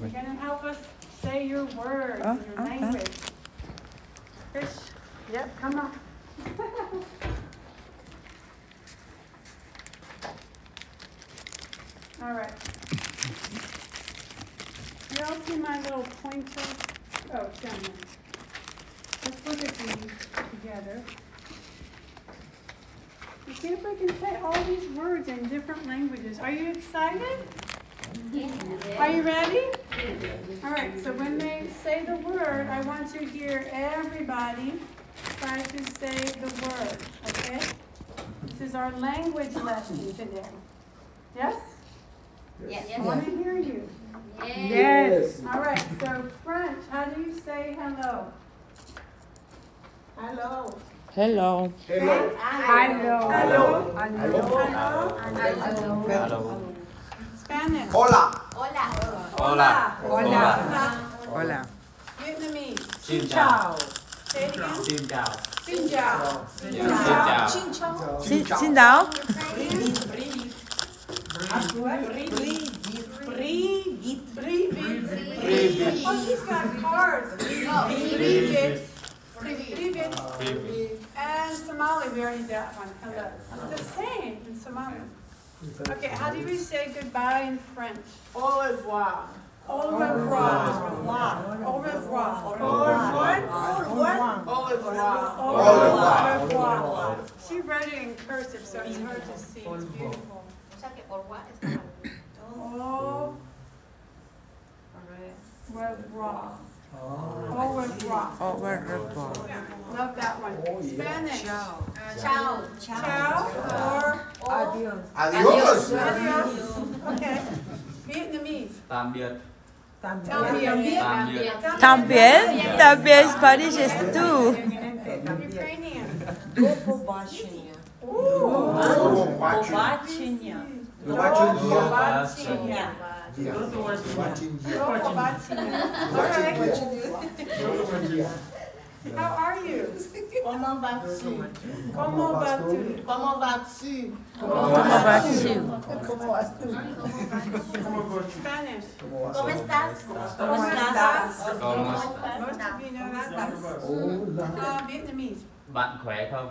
You're gonna help us say your words, Oh, your okay. language. Fish, yep, come on. All right. You all see my little pointer? Oh, it's down there. Let's look at these together. You see if I can say all these words in different languages. Are you excited? Are you ready? All right, so when they say the word, I want to hear everybody try to say the word, okay? This is our language lesson today. Yes? Yes. I want to hear you. Yes. All right, so French, how do you say hello? Hello. Hello. Hello. Hello. Hello. Hello. Spanish. Hola. Hola. Hola. Hola. Hola. Vietnamese. Xin chào. Xin chào. Xin chào. Xin chào. Xin chào. Xin chào. Xin chào. Breathe. Breathe. Oh, he's got Breathe. Breathe. Breathe. And Somali, we already did that one. Hello. The same in Somali. Okay, how do we say goodbye in French? Au revoir. Au revoir. Au revoir. Au revoir. Au revoir. Au revoir. She wrote it in cursive, so it's hard to see. It's beautiful. Au revoir. Au revoir. Au revoir. Love that one. Spanish. Ciao. Ciao or Adiós. adios. Okay. Vietnamese. Tạm biệt. Tạm Tạm biệt. Tạm biệt. Tạm biệt Spanish is too. Ukrainian. До побачення. Ooh. Побачення. Pobacenia. How are you? Comment vas-tu? Como vas-tu? Comment vas-tu? Como about you? Spanish. ¿Cómo estás? ¿Cómo estás? Còn Most of you know that. Uh, Vietnamese. bạn khỏe không?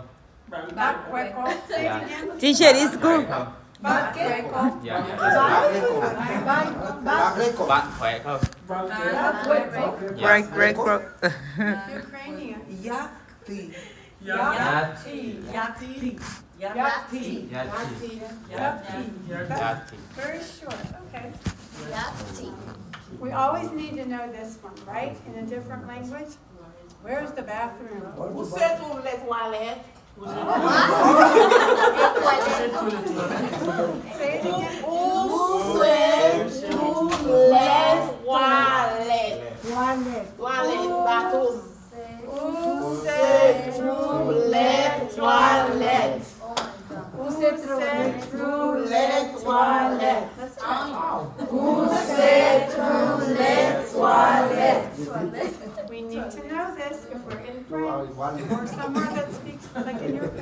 Bac hueco. Say it again. Teacher is Khỏe good. không? Bac hueco. Dạ. dạ. Bạn khỏe không? Bac hueco. Dạ. Break, break, Yati, Yati, Yati, Yati, Yati, Yati, Yati, Very short. Okay. Yati. We always need to know this one, right? In a different language. Where's the bathroom? Où c'est wallet. Wallet, wallet, Say it again. Où c'est où les toilettes? Toilettes. Toilettes. Bateaux se trouve Les toilettes. Let's try. Où se trouvent les toilettes? We need to know this if we're in France or somewhere that speaks like in your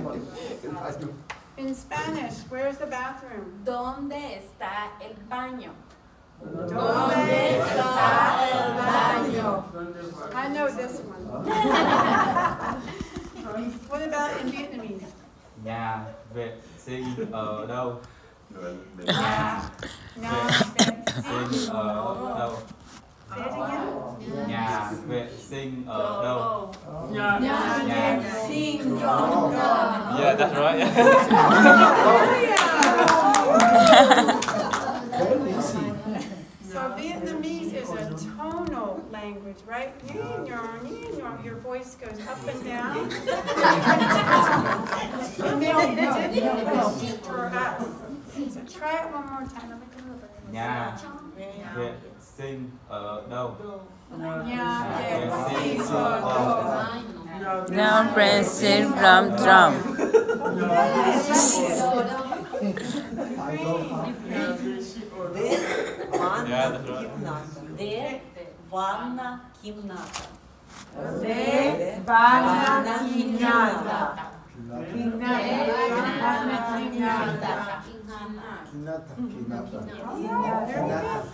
In Spanish, where's the bathroom? ¿Dónde está el baño? ¿Dónde está el baño? I know this one. What about in Vietnamese? Nhà vệ sinh ở đâu? Nhà, nhà vệ Sinh ở đâu? Say it again. Nhà vệ sinh ở đâu? Nhà vệ sinh ở đâu? Yeah, that's right. So Vietnamese is a tonal language, right? Your voice goes up and down. It makes it difficult for us. So try it one more time. Let me come over. Nhà vệ sinh ở đâu? Nhà vệ sinh ở đâu? Now pressing drum drum. Де Yeah, ванна that's right. кімната? Де ванна кімната? Де ванна кімната? Hinata. Hinata. Hinata.